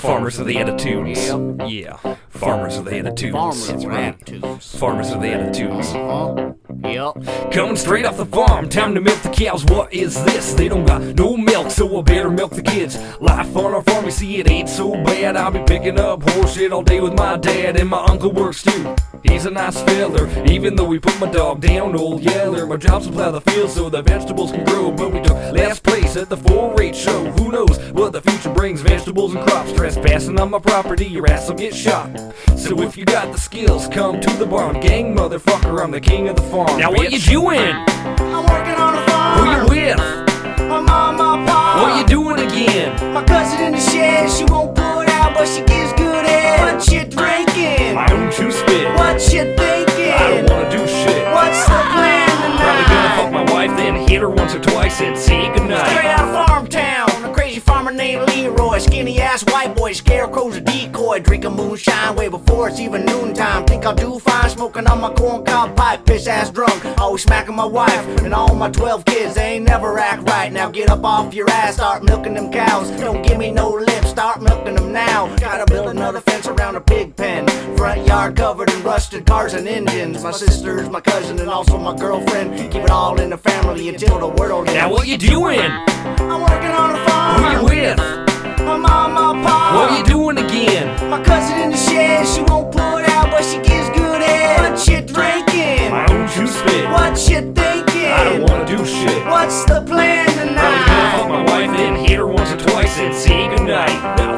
Farmers of the attitudes. Yeah. Yeah. Farmers of the attitudes. Farmers with right. attitudes. Farmers of the attitudes. Uh-huh. Yep. Coming straight off the farm, time to milk the cows. What is this? They don't got no milk, so I better milk the kids. Life on our farm, you see, it ain't so bad. I'll be picking up horse shit all day with my dad, and my uncle works too. He's a nice feller, even though we put my dog down, old Yeller. My job's to plow the field so the vegetables can grow, but we took last place at the 4-H Vegetables and crops trespassing on my property, your ass will get shot. So if you got the skills, come to the barn, gang motherfucker. I'm the king of the farm. Now what you bitch. doing? I'm working on a farm. Who you with? My mom, my pop. What you doing again? My cousin in the shed. She won't put out, but she gives skinny ass white boy, scarecrow's a decoy, drinking moonshine way before it's even noontime. Think I'll do fine, smoking on my corn cob pipe, piss ass drunk, always smacking my wife and all my 12 kids. They ain't never act right. Now get up off your ass, start milking them cows. Don't give me no lip, start milking them now. Gotta build another fence around a pig pen, front yard covered in rusted cars and engines. My sisters, my cousin, and also my girlfriend. Keep it all in the family until the world ends. Now what you doing? I'm working on a Who farm. you with? wanna do shit. What's the plan tonight? I'm gonna fuck my wife in here once or twice and say goodnight.